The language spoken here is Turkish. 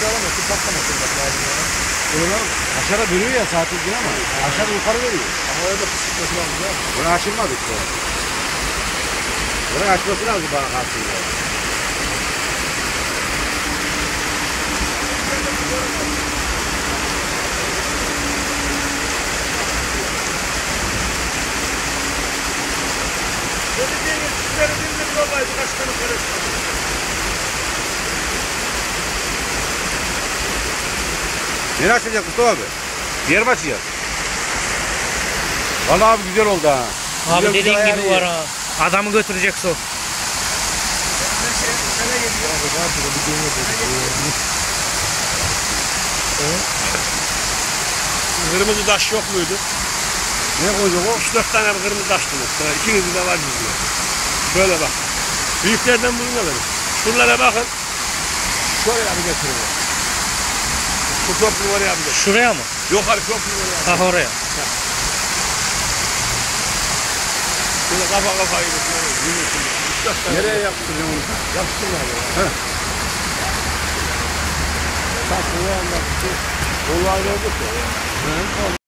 patlamasın bak lazım ya. Öyle mi? Aşağıda veriyor ya saati değil ama aşağıda yukarı veriyor. Ama orada fıstıkması lazım ya. Bunu açılmadı işte. Bunu açması lazım bana aslında. Dediğiniz sizleri bildim olaydı kaç Nereye açacak Mustafa abi? Yer mi açacak? Vallahi abi güzel oldu ha. Abi Güzel, dediğin güzel gibi var ha. Adamı götürecek su. Kırmızı taş yok muydu? Ne koyacak o? 3-4 tane kırmızı taş bulur. Sonra ikiniz de var diyor. Şöyle bak. Büyüklerden bulun alırız. Şuralara bakın. Şöyle abi getirin. Şu köprü var ya abi. Şuraya mı? Yukarı köprü var ya. Ha oraya. Şöyle kafa kafayı götürüyoruz. Nereye yaptıracağım onu? Yapsınlar ya. He. Saklı o anda. Olay oldu ki.